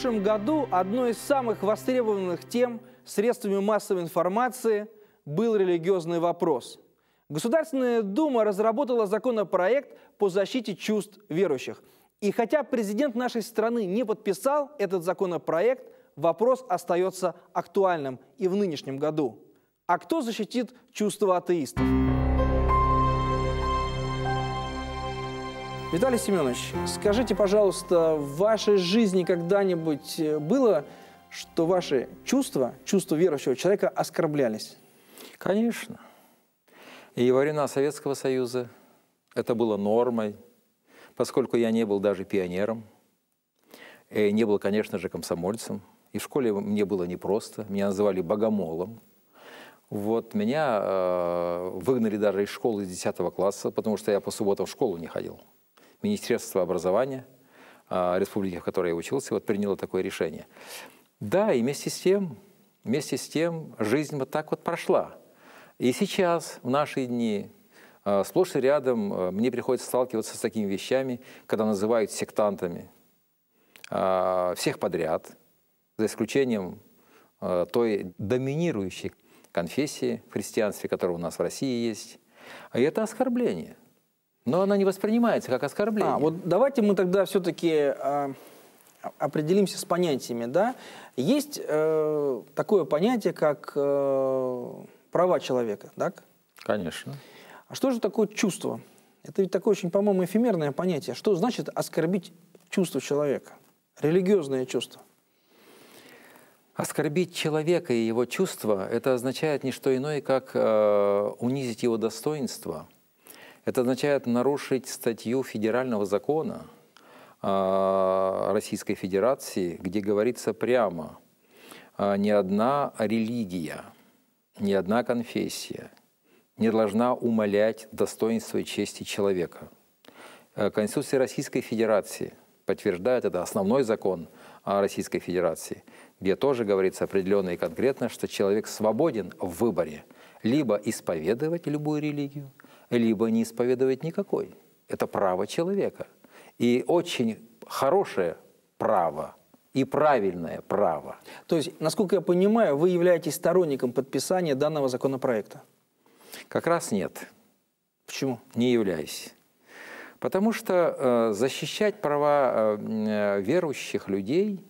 прошлом году одной из самых востребованных тем средствами массовой информации был религиозный вопрос. Государственная Дума разработала законопроект по защите чувств верующих. И хотя президент нашей страны не подписал этот законопроект, вопрос остается актуальным и в нынешнем году. А кто защитит чувства атеистов? Виталий Семенович, скажите, пожалуйста, в вашей жизни когда-нибудь было, что ваши чувства, чувства верующего человека оскорблялись? Конечно. И во времена Советского Союза это было нормой, поскольку я не был даже пионером, и не был, конечно же, комсомольцем. И в школе мне было непросто, меня называли богомолом. Вот меня э, выгнали даже из школы из 10 класса, потому что я по субботам в школу не ходил. Министерство образования э, республики, в которой я учился, вот приняло такое решение. Да, и вместе с тем, вместе с тем жизнь вот так вот прошла. И сейчас, в наши дни, э, сплошь и рядом э, мне приходится сталкиваться с такими вещами, когда называют сектантами всех подряд, за исключением той доминирующей конфессии в христианстве, которая у нас в России есть. И это оскорбление. Но она не воспринимается как оскорбление. А, вот давайте мы тогда все-таки э, определимся с понятиями. Да? Есть э, такое понятие, как э, права человека, так? Конечно. А что же такое чувство? Это ведь такое очень, по-моему, эфемерное понятие. Что значит оскорбить чувство человека? Религиозное чувство. Оскорбить человека и его чувства – это означает не что иное, как э, унизить его достоинство. Это означает нарушить статью федерального закона э, Российской Федерации, где говорится прямо, э, ни одна религия, ни одна конфессия не должна умалять достоинство и чести человека. Э, Конституция Российской Федерации подтверждает, это основной закон Российской Федерации – где тоже говорится определенно и конкретно, что человек свободен в выборе либо исповедовать любую религию, либо не исповедовать никакой. Это право человека. И очень хорошее право и правильное право. То есть, насколько я понимаю, вы являетесь сторонником подписания данного законопроекта? Как раз нет. Почему? Не являюсь. Потому что э, защищать права э, верующих людей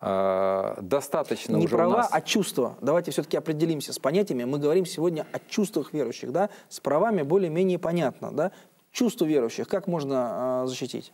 а, достаточно Не уже права, у нас... а чувства. Давайте все-таки определимся с понятиями. Мы говорим сегодня о чувствах верующих, да? С правами более-менее понятно, да? Чувства верующих как можно э, защитить?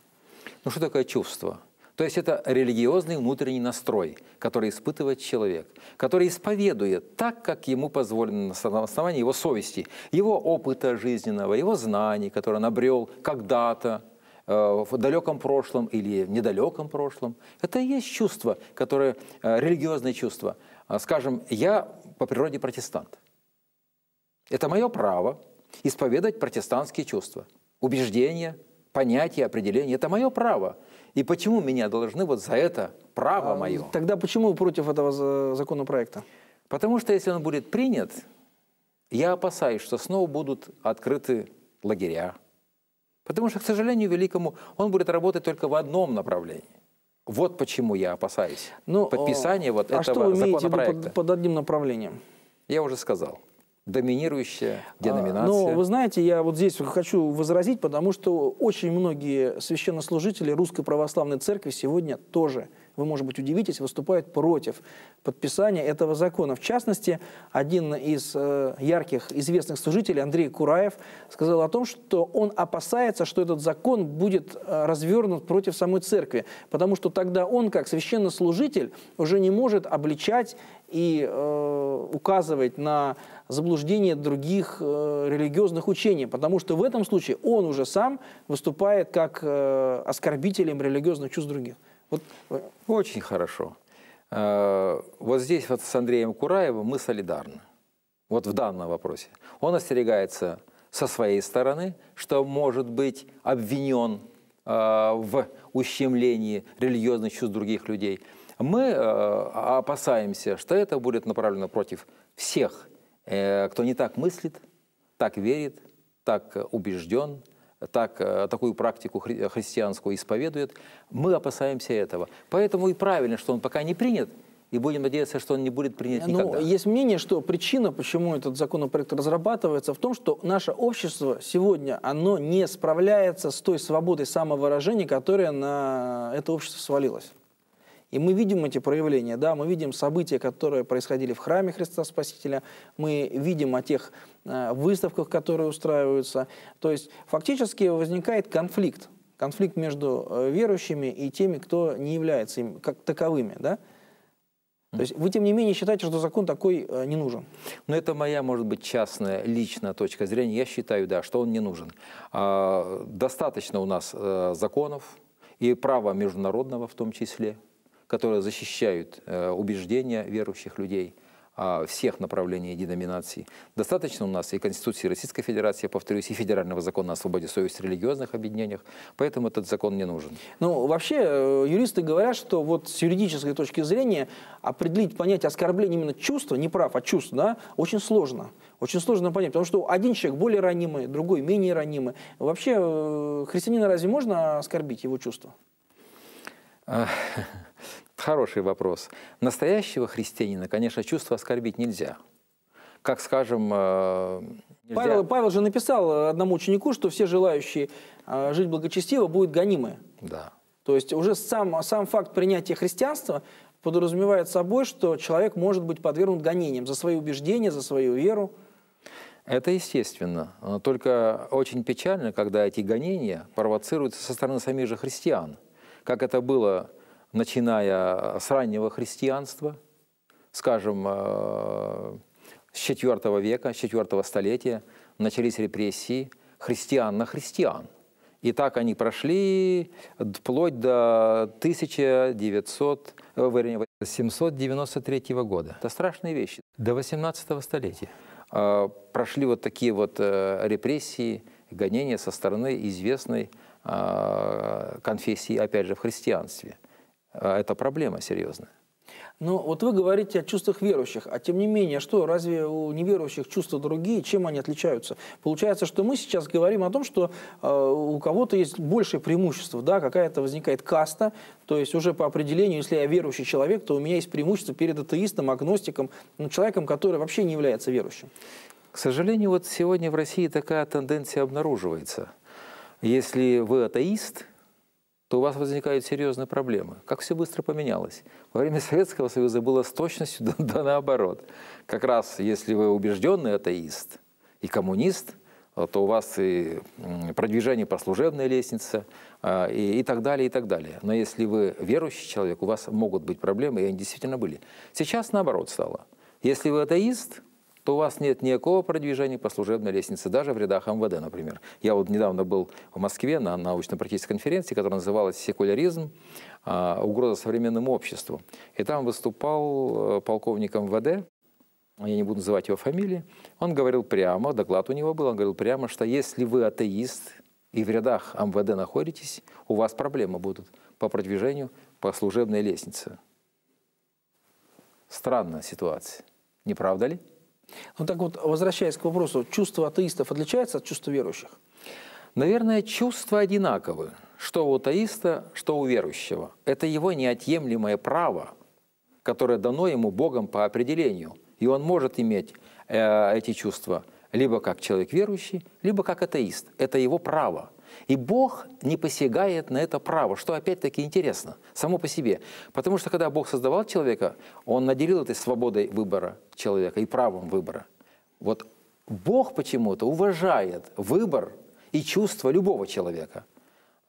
Ну что такое чувство? То есть это религиозный внутренний настрой, который испытывает человек, который исповедует так, как ему позволено на основании его совести, его опыта жизненного, его знаний, которые он обрел когда-то, Э, в далеком прошлом или в недалеком прошлом. Это и есть чувство, которое, э, религиозное чувство. А, скажем, я по природе протестант. Это мое право исповедать протестантские чувства, убеждения, понятия, определения. Это мое право. И почему меня должны вот за это право а, мое? Тогда почему вы против этого законопроекта? Потому что если он будет принят, я опасаюсь, что снова будут открыты лагеря, Потому что, к сожалению, великому, он будет работать только в одном направлении. Вот почему я опасаюсь ну, подписания вот а этого что вы законопроекта. Под, под одним направлением? Я уже сказал. Доминирующая деноминация. А, ну, вы знаете, я вот здесь хочу возразить, потому что очень многие священнослужители Русской Православной Церкви сегодня тоже – вы, может быть, удивитесь, выступают против подписания этого закона. В частности, один из э, ярких, известных служителей, Андрей Кураев, сказал о том, что он опасается, что этот закон будет э, развернут против самой церкви, потому что тогда он, как священнослужитель, уже не может обличать и э, указывать на заблуждение других э, религиозных учений, потому что в этом случае он уже сам выступает как э, оскорбителем религиозных чувств других. Вот. Очень хорошо. Э, вот здесь вот с Андреем Кураевым мы солидарны. Вот в данном вопросе. Он остерегается со своей стороны, что может быть обвинен э, в ущемлении религиозных чувств других людей. Мы э, опасаемся, что это будет направлено против всех, кто не так мыслит, так верит, так убежден, так, э, такую практику хри- христианскую исповедует. Мы опасаемся этого. Поэтому и правильно, что он пока не принят, и будем надеяться, что он не будет принят Ну, никогда. есть мнение, что причина, почему этот законопроект разрабатывается, в том, что наше общество сегодня, оно не справляется с той свободой самовыражения, которая на это общество свалилась. И мы видим эти проявления, да, мы видим события, которые происходили в храме Христа Спасителя, мы видим о тех э, выставках, которые устраиваются. То есть фактически возникает конфликт, конфликт между э, верующими и теми, кто не является им как таковыми, да. То есть вы, тем не менее, считаете, что закон такой э, не нужен? Но это моя, может быть, частная, личная точка зрения. Я считаю, да, что он не нужен. А, достаточно у нас э, законов и права международного в том числе, которые защищают э, убеждения верующих людей всех направлений и деноминаций. Достаточно у нас и Конституции Российской Федерации, я повторюсь, и Федерального закона о свободе совести в религиозных объединениях, поэтому этот закон не нужен. Ну, вообще, э, юристы говорят, что вот с юридической точки зрения определить понятие оскорбления именно чувства, не прав, а чувств, да, очень сложно. Очень сложно понять, потому что один человек более ранимый, другой менее ранимый. Вообще, э, христианина разве можно оскорбить его чувства? Хороший вопрос. Настоящего христианина, конечно, чувство оскорбить нельзя. Как, скажем, э, нельзя- Павел, Павел же написал одному ученику, что все желающие э, жить благочестиво будут гонимы. Да. То есть уже сам, сам факт принятия христианства подразумевает собой, что человек может быть подвергнут гонениям за свои убеждения, за свою веру. Это естественно. Но Только очень печально, когда эти гонения провоцируются со стороны самих же христиан. Как это было, начиная с раннего христианства, скажем, э, с IV века, с IV столетия, начались репрессии христиан на христиан. И так они прошли вплоть до 1900, э, вернее, 793 года. Это страшные вещи. До 18 столетия э, прошли вот такие вот репрессии, гонения со стороны известной конфессии, опять же, в христианстве. Э, Это проблема серьезная. Но вот вы говорите о чувствах верующих, а тем не менее, что, разве у неверующих чувства другие, чем они отличаются? Получается, что мы сейчас говорим о том, что э, у кого-то есть большее преимущество, да, какая-то возникает каста, то есть уже по определению, если я верующий человек, то у меня есть преимущество перед атеистом, агностиком, ну, человеком, который вообще не является верующим. К сожалению, вот сегодня в России такая тенденция обнаруживается. Если вы атеист, то у вас возникают серьезные проблемы. Как все быстро поменялось. Во время Советского Союза было с точностью да, да наоборот. Как раз если вы убежденный атеист и коммунист, э, то у вас и продвижение по служебной лестнице а, и, и так далее, и так далее. Но если вы верующий человек, у вас могут быть проблемы, и они действительно были. Сейчас наоборот стало. Если вы атеист, то у вас нет никакого продвижения по служебной лестнице, даже в рядах МВД, например. Я вот недавно был в Москве на научно-практической конференции, которая называлась «Секуляризм. а, Угроза современному обществу». И там выступал э, полковник МВД, я не буду называть его фамилии, он говорил прямо, доклад у него был, он говорил прямо, что если вы атеист и в рядах МВД находитесь, у вас проблемы будут по продвижению по служебной лестнице. Странная ситуация. Не правда ли? Ну так вот, возвращаясь к вопросу, чувство атеистов отличается от чувства верующих? Наверное, чувства одинаковы. Что у атеиста, что у верующего. Это его неотъемлемое право, которое дано ему Богом по определению. И он может иметь э, эти чувства либо как человек верующий, либо как атеист. Это его право. И Бог не посягает на это право, что опять-таки интересно, само по себе. Потому что когда Бог создавал человека, Он наделил этой свободой выбора человека и правом выбора. Вот Бог почему-то уважает выбор и чувства любого человека.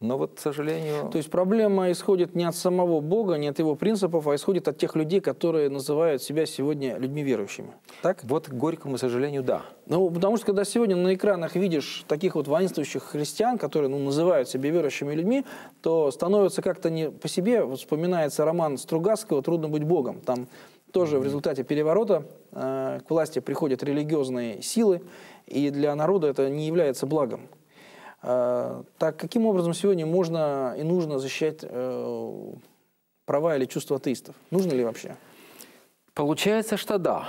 Но вот, к сожалению... То есть проблема исходит не от самого Бога, не от его принципов, а исходит от тех людей, которые называют себя сегодня людьми верующими. Так? Вот к горькому сожалению, да. Ну, потому что когда сегодня на экранах видишь таких вот воинствующих христиан, которые ну, называют себя верующими людьми, то становится как-то не по себе. Вот вспоминается роман Стругацкого «Трудно быть Богом». Там тоже в результате переворота э, к власти приходят религиозные силы, и для народа это не является благом. Э, так каким образом сегодня можно и нужно защищать э, права или чувства атеистов? Нужно ли вообще? Получается, что да,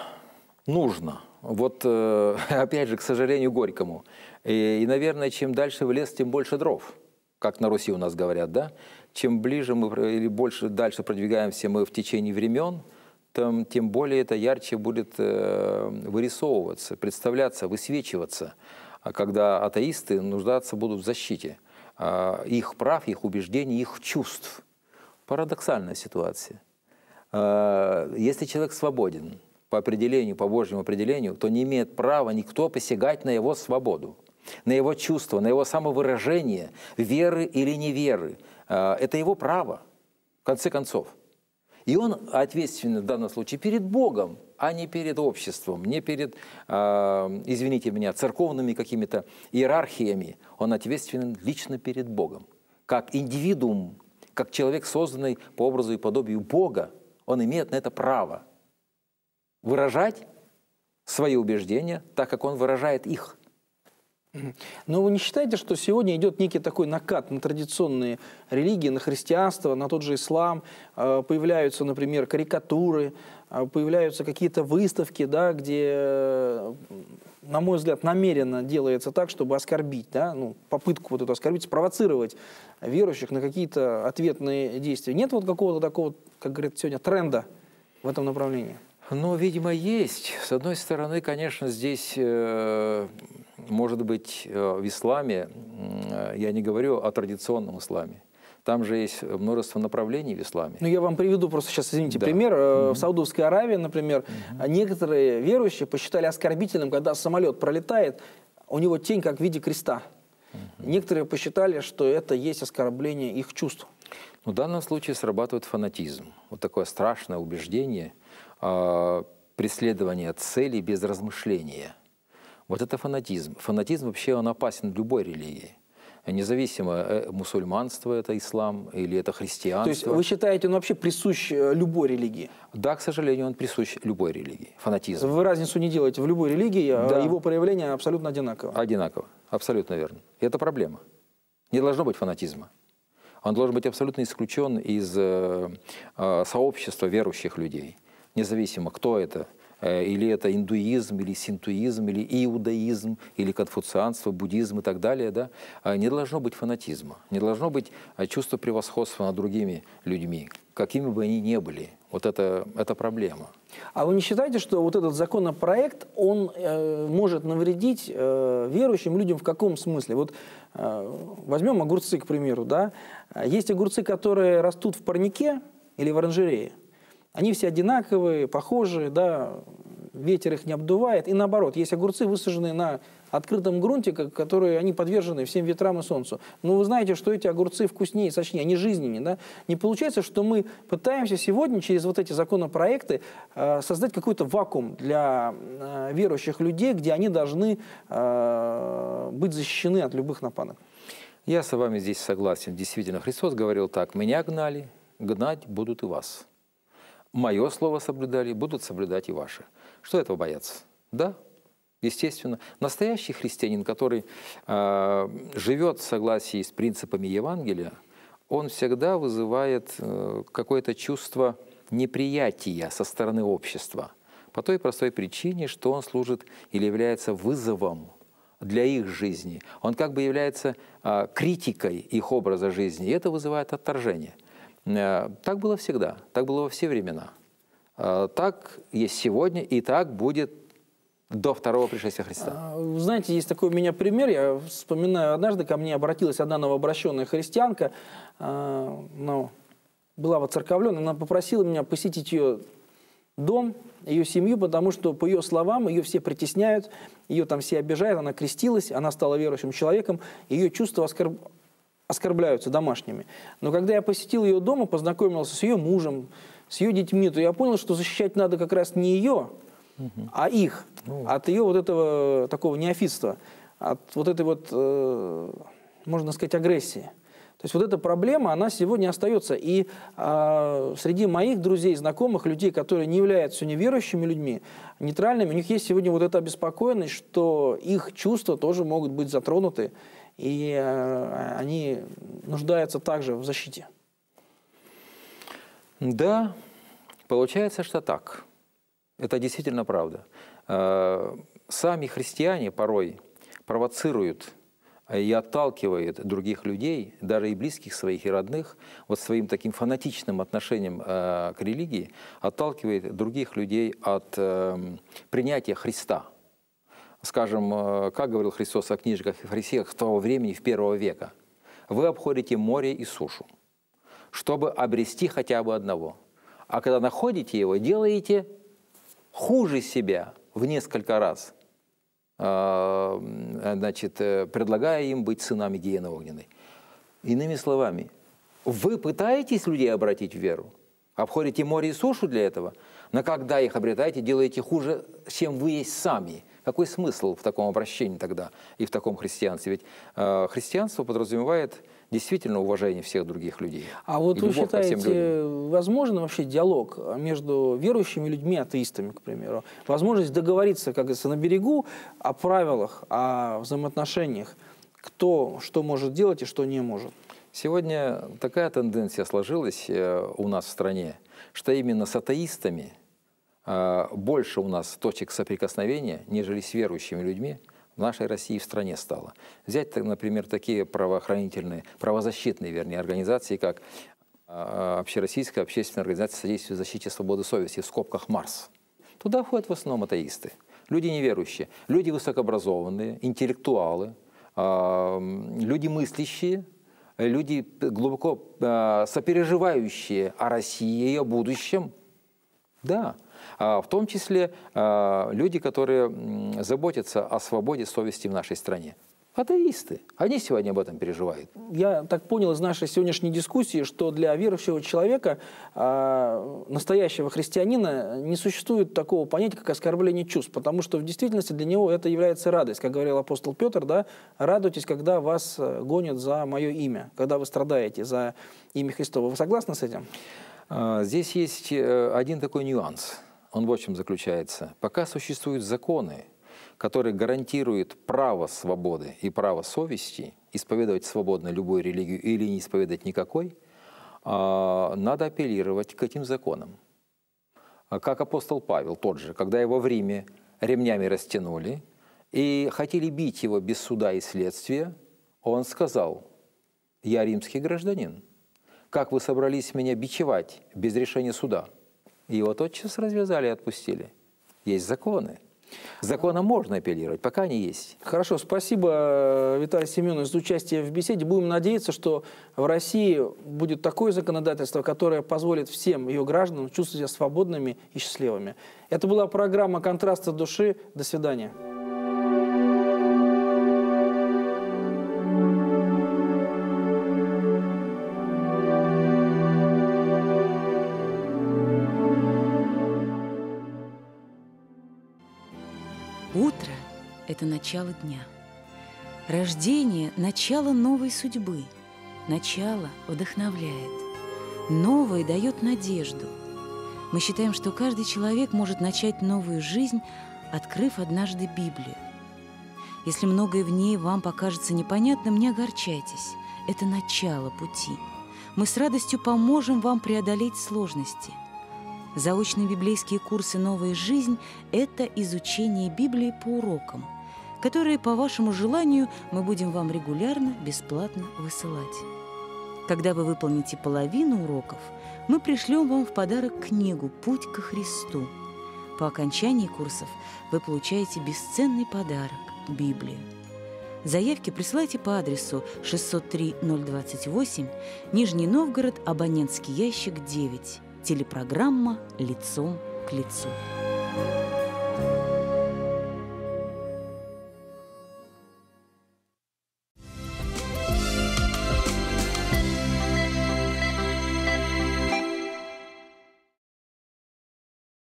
нужно. Вот э, опять же, к сожалению, горькому. И, и, наверное, чем дальше в лес, тем больше дров, как на Руси у нас говорят, да? Чем ближе мы или больше дальше продвигаемся мы в течение времен, тем, тем более это ярче будет э, вырисовываться, представляться, высвечиваться, а когда атеисты нуждаться будут в защите э, их прав, их убеждений, их чувств. Парадоксальная ситуация. Э, если человек свободен по определению, по Божьему определению, то не имеет права никто посягать на его свободу на его чувства, на его самовыражение, веры или неверы. А, это его право, в конце концов. И он ответственен в данном случае перед Богом, а не перед обществом, не перед, а, извините меня, церковными какими-то иерархиями. Он ответственен лично перед Богом. Как индивидуум, как человек, созданный по образу и подобию Бога, он имеет на это право выражать свои убеждения так, как он выражает их – но вы не считаете, что сегодня идет некий такой накат на традиционные религии, на христианство, на тот же ислам? Э, появляются, например, карикатуры, э, появляются какие-то выставки, да, где, на мой взгляд, намеренно делается так, чтобы оскорбить, да, ну, попытку вот эту оскорбить, спровоцировать верующих на какие-то ответные действия. Нет вот какого-то такого, как говорят сегодня, тренда в этом направлении? Ну, видимо, есть. С одной стороны, конечно, здесь э, может быть, э, в исламе, я не говорю о традиционном исламе, там же есть множество направлений в исламе. Ну, я вам приведу просто сейчас, извините, да. пример. Mm-hmm. В Саудовской Аравии, например, mm-hmm. некоторые верующие посчитали оскорбительным, когда самолет пролетает, у него тень как в виде креста. Mm-hmm. Некоторые посчитали, что это есть оскорбление их чувств. В данном случае срабатывает фанатизм. Вот такое страшное убеждение, преследование цели без размышления – вот это фанатизм. Фанатизм вообще он опасен любой религии. Независимо, э, мусульманство это ислам или это христианство. То есть вы считаете, он вообще присущ э, любой религии? Да, к сожалению, он присущ любой религии. Фанатизм. Вы разницу не делаете в любой религии, а да. его проявление абсолютно одинаково. Одинаково, абсолютно верно. И это проблема. Не должно быть фанатизма. Он должен быть абсолютно исключен из э, э, сообщества верующих людей. Независимо, кто это – Э, или это индуизм, или синтуизм, или иудаизм, или конфуцианство, буддизм и так далее, да, а не должно быть фанатизма, не должно быть а, чувства превосходства над другими людьми, какими бы они ни были. Вот это, это проблема. А вы не считаете, что вот этот законопроект, он э, может навредить э, верующим людям в каком смысле? Вот э, возьмем огурцы, к примеру, да. Есть огурцы, которые растут в парнике или в оранжерее. Они все одинаковые, похожие, да, ветер их не обдувает. И наоборот, есть огурцы, высаженные на открытом грунте, которые они подвержены всем ветрам и солнцу. Но вы знаете, что эти огурцы вкуснее, сочнее, они жизненнее. Да? Не получается, что мы пытаемся сегодня через вот эти законопроекты э, создать какой-то вакуум для э, верующих людей, где они должны э, быть защищены от любых нападок. Я с вами здесь согласен. Действительно, Христос говорил так, «Меня гнали, гнать будут и вас» мое слово соблюдали, будут соблюдать и ваши. Что этого бояться? Да, естественно. Настоящий христианин, который э, живет в согласии с принципами Евангелия, он всегда вызывает э, какое-то чувство неприятия со стороны общества. По той простой причине, что он служит или является вызовом для их жизни. Он как бы является э, критикой их образа жизни, и это вызывает отторжение. Э, так было всегда, так было во все времена. Э, так есть сегодня, и так будет до второго пришествия Христа. А, знаете, есть такой у меня пример. Я вспоминаю, однажды ко мне обратилась одна новообращенная христианка, э, ну, была воцерковлена, она попросила меня посетить ее дом, ее семью, потому что, по ее словам, ее все притесняют, ее там все обижают, она крестилась, она стала верующим человеком, ее чувства оскорб оскорбляются домашними. Но когда я посетил ее дома, познакомился с ее мужем, с ее детьми, то я понял, что защищать надо как раз не ее, угу. а их, ну. от ее вот этого такого неофитства, от вот этой вот, э, можно сказать, агрессии. То есть вот эта проблема, она сегодня остается. И э, среди моих друзей, знакомых, людей, которые не являются неверующими людьми, нейтральными, у них есть сегодня вот эта обеспокоенность, что их чувства тоже могут быть затронуты и э, они нуждаются также в защите. Да, получается, что так. Это действительно правда. Э, сами христиане порой провоцирует и отталкивает других людей, даже и близких своих, и родных, вот своим таким фанатичным отношением э, к религии, отталкивает других людей от э, принятия Христа. Скажем, э, как говорил Христос о книжках и фарисеях того времени, в первого века. Вы обходите море и сушу, чтобы обрести хотя бы одного. А когда находите его, делаете хуже себя в несколько раз – а, значит, э, предлагая им быть сынами гиены огненной. Иными словами, вы пытаетесь людей обратить в веру, обходите море и сушу для этого, но когда их обретаете, делаете хуже, чем вы есть сами. Какой смысл в таком обращении тогда и в таком христианстве? Ведь э, христианство подразумевает действительно уважение всех других людей. А вот вы считаете, возможно вообще диалог между верующими людьми, атеистами, к примеру? Возможность договориться, как говорится, на берегу о правилах, о взаимоотношениях, кто что может делать и что не может? Сегодня такая тенденция сложилась э, у нас в стране, что именно с атеистами э, больше у нас точек соприкосновения, нежели с верующими людьми – в нашей России в стране стало. Взять, например, такие правоохранительные, правозащитные, вернее, организации, как а, Общероссийская общественная организация содействия защите свободы совести, в скобках МАРС. Туда входят в основном атеисты, люди неверующие, люди высокообразованные, интеллектуалы, а, люди мыслящие, люди глубоко а, сопереживающие о России и ее будущем. Да, а в том числе а, люди, которые заботятся о свободе совести в нашей стране. Атеисты. Они сегодня об этом переживают. Я так понял из нашей сегодняшней дискуссии, что для верующего человека, э, настоящего христианина, не существует такого понятия, как оскорбление чувств, потому что в действительности для него это является радость. Как говорил апостол Петр, да, радуйтесь, когда вас э, гонят за мое имя, когда вы страдаете за имя Христово. Вы согласны с этим? А, здесь есть э, один такой нюанс – он в чем заключается. Пока существуют законы, которые гарантируют право свободы и право совести, исповедовать свободно любую религию или не исповедовать никакой, а, надо апеллировать к этим законам. А как апостол Павел тот же, когда его в Риме ремнями растянули и хотели бить его без суда и следствия, он сказал, «Я римский гражданин. Как вы собрались меня бичевать без решения суда?» Его тотчас развязали и отпустили. Есть законы. Законам можно апеллировать, пока они есть. Хорошо, спасибо, Виталий Семенович, за участие в беседе. Будем надеяться, что в России будет такое законодательство, которое позволит всем ее гражданам чувствовать себя свободными и счастливыми. Это была программа «Контрасты души». До свидания. Это начало дня. Рождение – начало новой судьбы. Начало вдохновляет. Новое дает надежду. Мы считаем, что каждый человек может начать новую жизнь, открыв однажды Библию. Если многое в ней вам покажется непонятным, не огорчайтесь. Это начало пути. Мы с радостью поможем вам преодолеть сложности. Заочные библейские курсы «Новая жизнь» – это изучение Библии по урокам – которые, по вашему желанию, мы будем вам регулярно, бесплатно высылать. Когда вы выполните половину уроков, мы пришлем вам в подарок книгу «Путь ко Христу». По окончании курсов вы получаете бесценный подарок – Библию. Заявки присылайте по адресу 603-028, Нижний Новгород, абонентский ящик 9. Телепрограмма «Лицом к лицу».